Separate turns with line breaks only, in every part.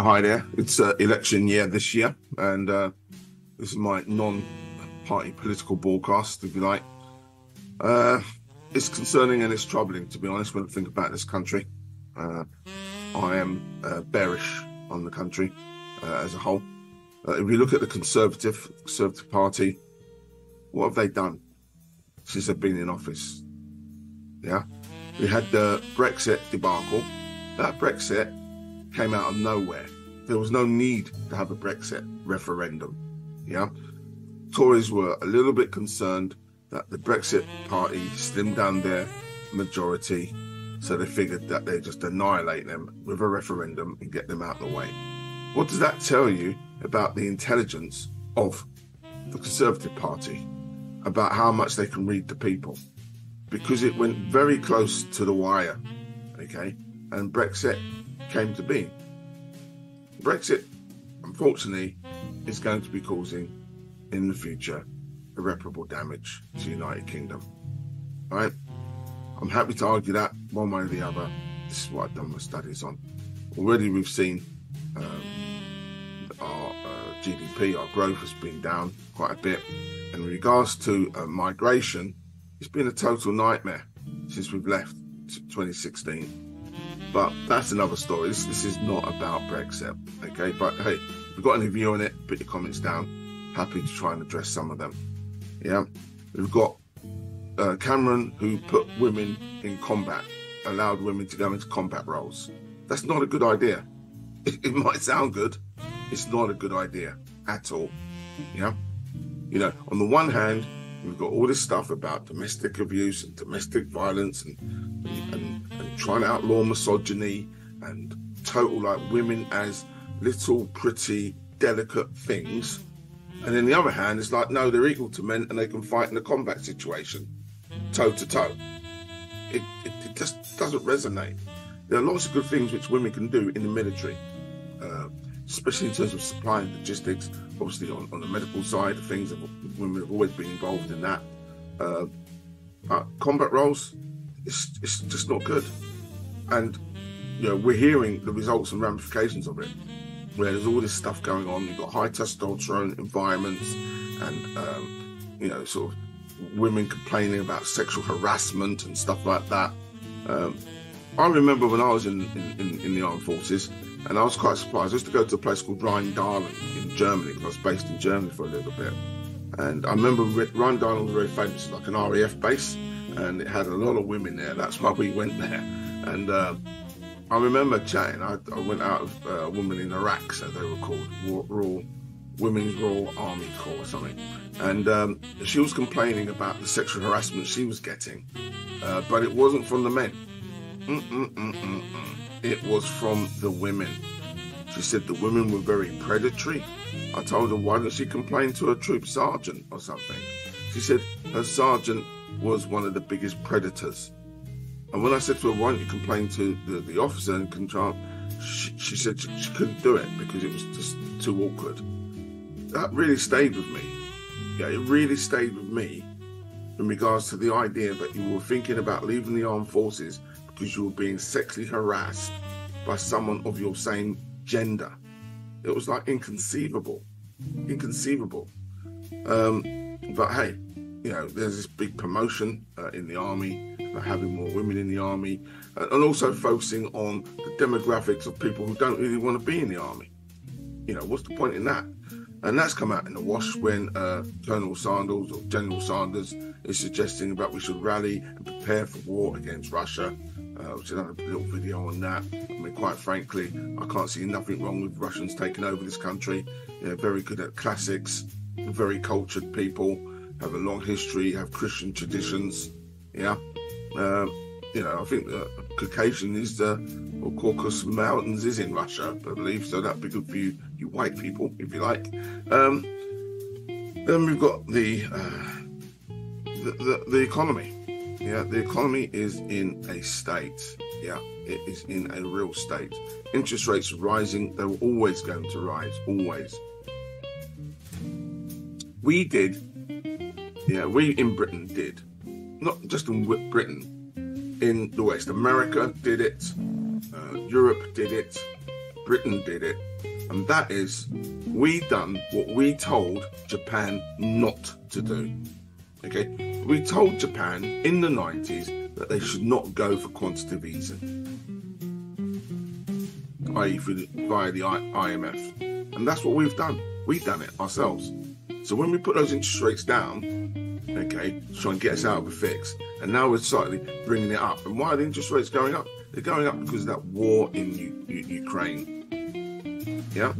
hi there. It's uh, election year this year, and uh, this is my non-party political broadcast, if you like. Uh, it's concerning and it's troubling, to be honest, when I think about this country. Uh, I am uh, bearish on the country uh, as a whole. if you look at the Conservative Conservative Party, what have they done since they've been in office? Yeah, we had the Brexit debacle. That Brexit came out of nowhere. There was no need to have a Brexit referendum. Yeah. Tories were a little bit concerned that the Brexit party slimmed down their majority, so they figured that they'd just annihilate them with a referendum and get them out of the way. What does that tell you about the intelligence of the Conservative Party, about how much they can read the people? Because it went very close to the wire, okay? And Brexit came to be. Brexit, unfortunately, is going to be causing in the future irreparable damage to the United Kingdom. All right? I'm happy to argue that one way or the other. This is what I've done my studies on. Already we've seen um, our uh, GDP, our growth has been down quite a bit. In regards to uh, migration, it's been a total nightmare since we've left 2016. But that's another story. This, this is not about Brexit, okay? But hey, if you've got any view on it, put your comments down. Happy to try and address some of them. Yeah, we've got uh, Cameron who put women in combat, allowed women to go into combat roles. That's not a good idea. It, it might sound good. It's not a good idea at all. Yeah, you know, on the one hand, we've got all this stuff about domestic abuse and domestic violence and, and, and trying to outlaw misogyny and total like women as little pretty delicate things. And then the other hand, it's like, no, they're equal to men and they can fight in a combat situation, toe to toe. It, it, it just doesn't resonate. There are lots of good things which women can do in the military, uh, especially in terms of supply and logistics. Obviously, on, on the medical side things, women have always been involved in that. Uh, combat roles, it's, it's just not good. And you know, we're hearing the results and ramifications of it, where there's all this stuff going on. You've got high testosterone environments, and um, you know, sort of women complaining about sexual harassment and stuff like that. Um, I remember when I was in, in, in, the armed forces, and I was quite surprised. I used to go to a place called Rheindahlen in Germany. Because I was based in Germany for a little bit, and I remember Rheindahlen was very famous, like an RAF base, and it had a lot of women there. That's why we went there, and. Uh, I remember chatting. I, I went out with a woman in Iraq, so they were called Raw, Women's Royal Army Corps or something. And um, she was complaining about the sexual harassment she was getting, uh, but it wasn't from the men. Mm-mm-mm-mm-mm. It was from the women. She said the women were very predatory. I told her, why don't she complain to her troop sergeant or something? She said her sergeant was one of the biggest predators and when I said to her, why don't you complain to the, the officer and control, she, she said she, she, couldn't do it because it was just too awkward. That really stayed with me. Yeah, it really stayed with me in regards to the idea that you were thinking about leaving the armed forces because you were being sexually harassed by someone of your same gender. It was like inconceivable. Inconceivable. Um, but hey, you know, there's this big promotion uh, in the army having more women in the army, and also focusing on the demographics of people who don't really want to be in the army. You know, what's the point in that? And that's come out in the wash when uh, Colonel Sanders or General Sanders is suggesting that we should rally and prepare for war against Russia. Uh, which I done a little video on that. I mean, quite frankly, I can't see nothing wrong with Russians taking over this country. They're very good at classics, very cultured people, have a long history, have Christian traditions. Yeah, uh, you know, I think the Caucasian is the, or Caucasus Mountains is in Russia, I believe, so that'd be good for you, you white people, if you like. Um, then we've got the, uh, the, the, the economy. Yeah, the economy is in a state. Yeah, it is in a real state. Interest rates rising. They're always going to rise, always. We did, yeah, we in Britain did not just in Britain, in the West. America did it, uh, Europe did it, Britain did it, and that is we done what we told Japan not to do. Okay, we told Japan in the 90s that they should not go for quantitative easing, i.e., via the IMF, and that's what we've done. We've done it ourselves. So when we put those interest rates down, okay, try and get us out of a fix, and now we're slightly bringing it up. And why are the interest rates going up? They're going up because of that war in U- U- Ukraine. Yeah,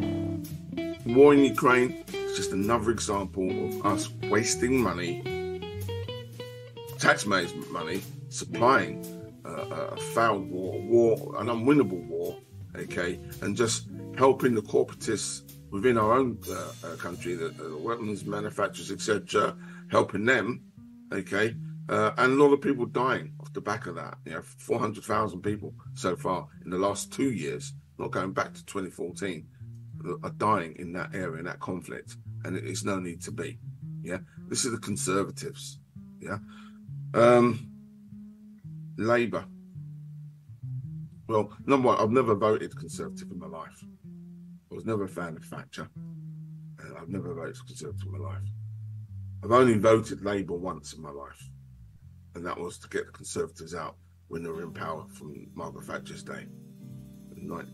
war in Ukraine is just another example of us wasting money, taxpayers' money, supplying uh, a failed war, war, an unwinnable war, okay, and just helping the corporatists within our own uh, uh, country, the, the, weapons manufacturers, etc., helping them, okay, uh, and a lot of people dying off the back of that. You know, 400,000 people so far in the last two years, not going back to 2014, are dying in that area, in that conflict, and it's no need to be. Yeah, this is the Conservatives. Yeah, um, Labour. Well, number one, I've never voted Conservative in my life. I was never a fan of Thatcher. And I've never voted Conservative in my life. I've only voted Labour once in my life, and that was to get the Conservatives out when they were in power from Margaret Thatcher's day,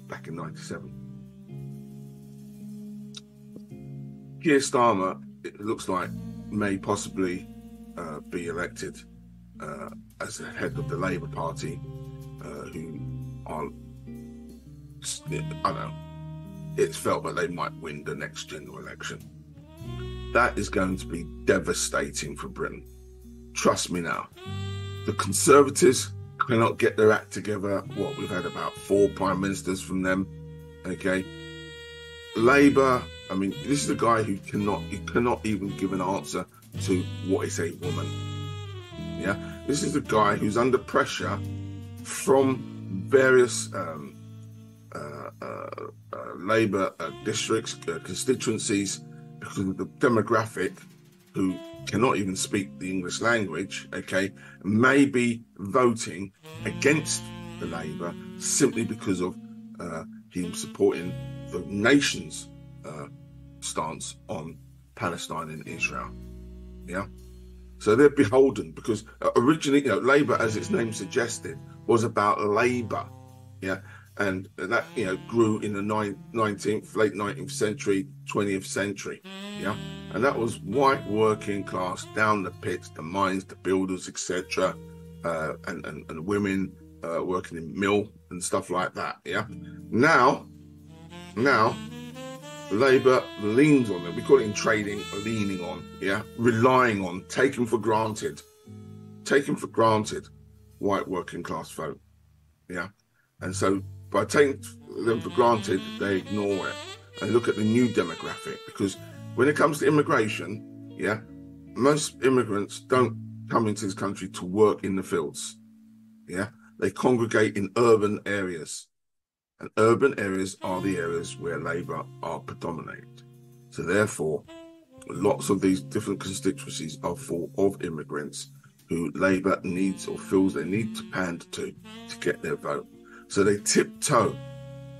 back in '97. Keir Starmer, it looks like, may possibly uh, be elected uh, as the head of the Labour Party, uh, who are, I don't know, it's felt that they might win the next general election. That is going to be devastating for Britain. Trust me now. The Conservatives cannot get their act together. What we've had about four prime ministers from them. Okay. Labour, I mean, this is a guy who cannot he cannot even give an answer to what is a woman. Yeah. This is a guy who's under pressure from various um, Uh, uh, uh, Labour districts, constituencies, because of the demographic who cannot even speak the English language, okay, may be voting against the Labour simply because of uh, him supporting the nation's uh, stance on Palestine and Israel. Yeah. So they're beholden because originally, you know, Labour, as its name suggested, was about Labour. Yeah and that you know grew in the 19th late 19th century 20th century yeah? And that was white working class down the pits the mines the builders etc uh, and, and, and women uh, working in mill and stuff like that yeah? Now now labor leans on it we call it in trading leaning on yeah? Relying on taking for granted taking for granted white working class folk yeah? And so by take them for granted, they ignore it and look at the new demographic. Because when it comes to immigration, yeah, most immigrants don't come into this country to work in the fields. Yeah, they congregate in urban areas, and urban areas are the areas where labour are predominant. So therefore, lots of these different constituencies are full of immigrants who Labour needs or feels they need to pander to to get their vote. So they tiptoe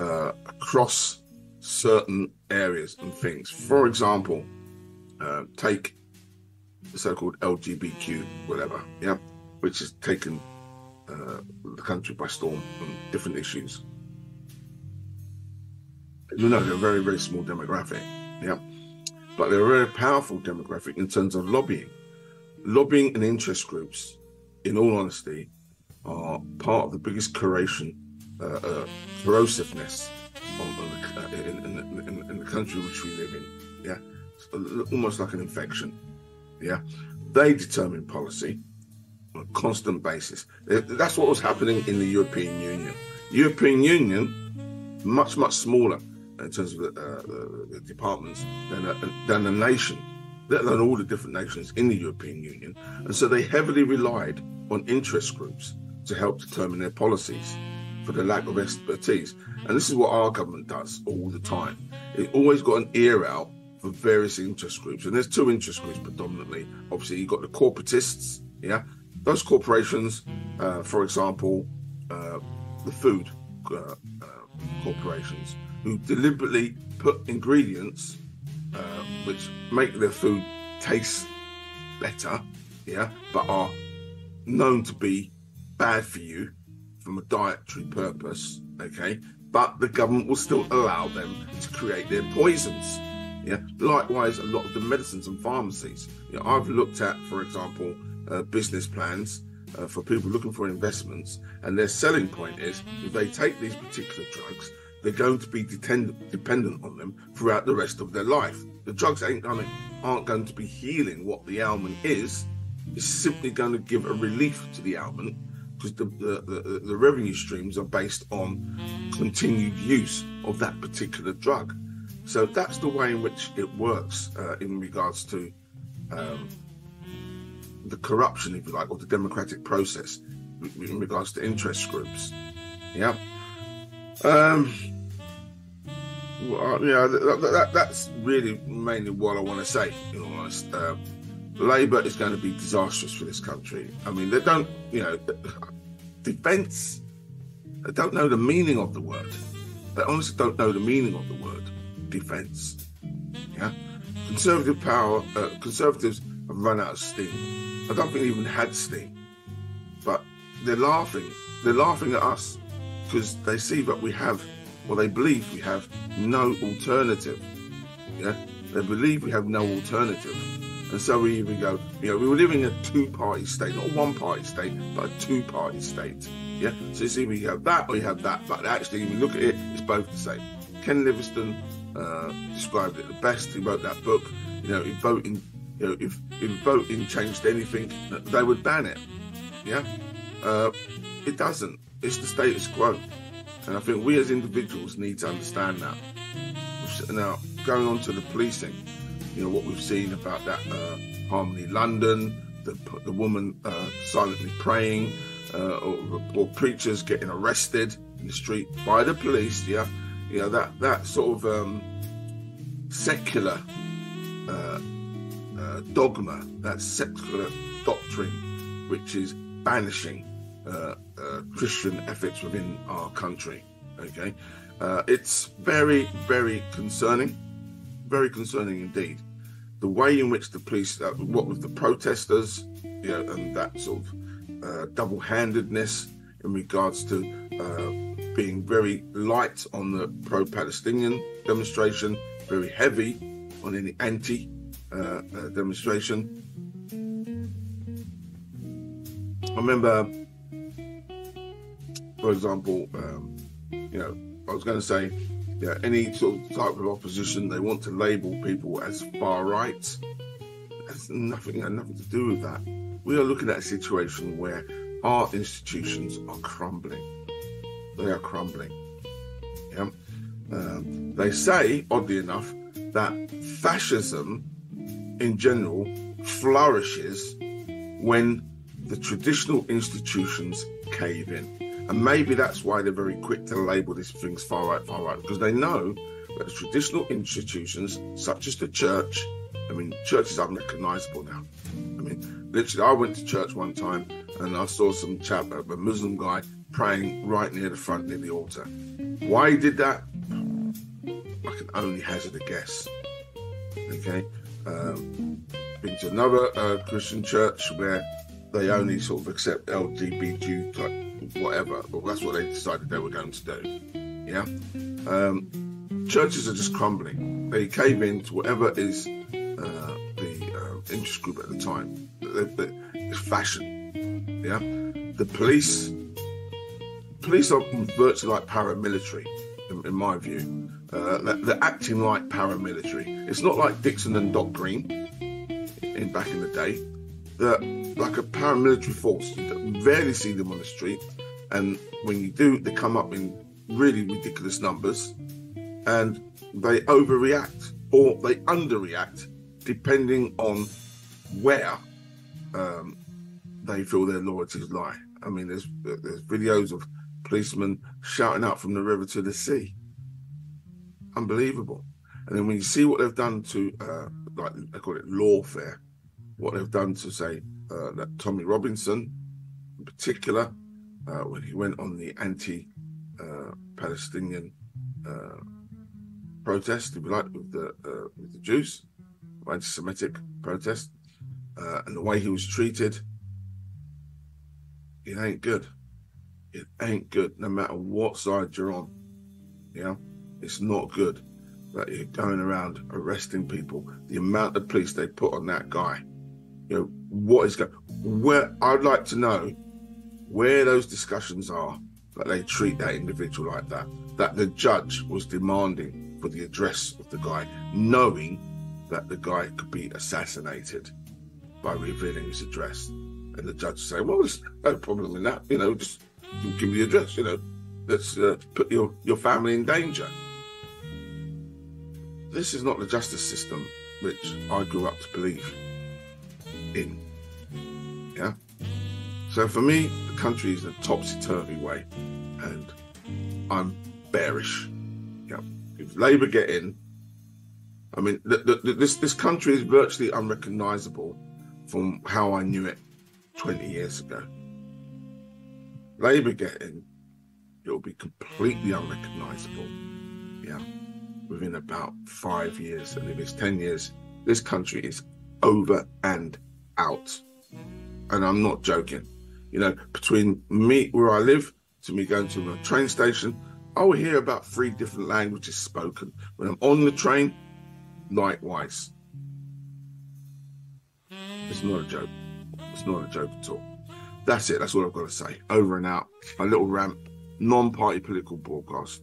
uh, across certain areas and things. For example, uh, take the so-called LGBTQ, whatever, yeah, which has taken uh, the country by storm on different issues. You know, they're a very, very small demographic, yeah, but they're a very powerful demographic in terms of lobbying. Lobbying and interest groups, in all honesty, are part of the biggest correlation uh, uh, corrosiveness on, the, in, in, in, in, the country which we live in. Yeah, almost like an infection. Yeah, they determine policy on a constant basis. That's what was happening in the European Union. European Union, much much smaller in terms of the, uh, the, departments than a, than a nation, alone all the different nations in the European Union, and so they heavily relied on interest groups to help determine their policies for the lack of expertise. And this is what our government does all the time. It always got an ear out for various interest groups. And there's two interest groups predominantly. Obviously, you've got the corporatists, yeah. Those corporations, uh, for example, uh, the food uh, uh corporations, who deliberately put ingredients uh, which make their food taste better, yeah, but are known to be bad for you from a dietary purpose, okay? But the government will still allow them to create their poisons. Yeah. Likewise, a lot of the medicines and pharmacies. You know, I've looked at, for example, uh, business plans uh, for people looking for investments, and their selling point is if they take these particular drugs, they're going to be dependent dependent on them throughout the rest of their life. The drugs ain't gonna aren't going to be healing what the ailment is. It's simply going to give a relief to the ailment because the, the, the, revenue streams are based on continued use of that particular drug. So that's the way in which it works uh, in regards to um, the corruption, if you like, or the democratic process in regards to interest groups. Yeah. Um, well, yeah, that, that, that's really mainly what I want to say. Know, honest. Uh, Labour is going to be disastrous for this country. I mean, they don't, you know, defence. They don't know the meaning of the word. They honestly don't know the meaning of the word defence. Yeah, conservative power. Uh, conservatives have run out of steam. I don't think they even had steam, but they're laughing. They're laughing at us because they see that we have, or they believe we have no alternative. Yeah, they believe we have no alternative. And so we even go, you know, we were living in a two-party state, not a one-party state, but a two-party state. Yeah. So you see, we have that or you have that, but actually, when you look at it, it's both the same. Ken Livingstone uh, described it the best. He wrote that book. You know, if voting, you know, if, if voting changed anything, they would ban it. Yeah. Uh, it doesn't. It's the status quo. And I think we as individuals need to understand that. Now, going on to the policing, you know, what we've seen about that uh, Harmony London, the, the woman uh, silently praying, uh, or, or, preachers getting arrested in the street by the police, yeah, you know, that, that sort of um, secular uh, uh, dogma, that secular doctrine, which is banishing uh, Christian ethics within our country. Okay, it's very, very concerning, very concerning indeed. The way in which the police, uh, what with the protesters, you know, and that sort of uh, double-handedness in regards to uh, being very light on the pro-Palestinian demonstration, very heavy on any anti demonstration. I remember for example, um, you know, I was going to say, yeah, any sort of type of opposition, they want to label people as far right. That's nothing, nothing to do with that. We are looking at a situation where our institutions are crumbling. They are crumbling. Yeah. Um, they say, oddly enough, that fascism in general flourishes when the traditional institutions cave in. And maybe that's why they're very quick to label these things far right, far right, because they know that traditional institutions, such as the church, I mean, churches are unrecognizable now. I mean, literally, I went to church one time and I saw some chap, a Muslim guy, praying right near the front, near the altar. Why he did that, I can only hazard a guess. Okay? Um, been to another uh, Christian church where they only sort of accept LGBT type whatever, but that's what they decided they were going to do. Yeah. Um, churches are just crumbling. They cave in to whatever is uh, the uh, interest group at the time. It's fashion. Yeah. The police, police are virtually like paramilitary, in, in my view. Uh, they're, acting like paramilitary. It's not like Dixon and Dock Green in back in the day. They're like a paramilitary force. You rarely see them on the street. And when you do, they come up in really ridiculous numbers and they overreact or they underreact depending on where um, they feel their loyalties lie. I mean, there's there's videos of policemen shouting out from the river to the sea. Unbelievable. And then when you see what they've done to, uh, like they call it lawfare, what they've done to say uh, that Tommy Robinson, in particular, uh, when he went on the anti-Palestinian uh, protest, if you like, with the uh, with the Jews, anti-Semitic protest, uh, and the way he was treated, it ain't good. It ain't good, no matter what side you're on. Yeah, it's not good that you're going around arresting people. The amount of police they put on that guy, you know, what is going? Where I'd like to know where those discussions are that they treat that individual like that. That the judge was demanding for the address of the guy, knowing that the guy could be assassinated by revealing his address. And the judge say, "Well, there's no problem in that. You know, just give me the address. You know, let's uh, put your your family in danger." This is not the justice system which I grew up to believe in. Yeah. So for me, the country is in a topsy turvy way, and I'm bearish. Yeah. If Labour get in, I mean, the, the, this this country is virtually unrecognisable from how I knew it 20 years ago. Labour get in, it'll be completely unrecognisable. Yeah, within about five years, and if it's 10 years, this country is over and out. And I'm not joking. You know, between me where I live to me going to a train station, I will hear about three different languages spoken. When I'm on the train, likewise. It's not a joke. It's not a joke at all. That's it. That's all I've got to say. Over and out. A little rant, non party political broadcast.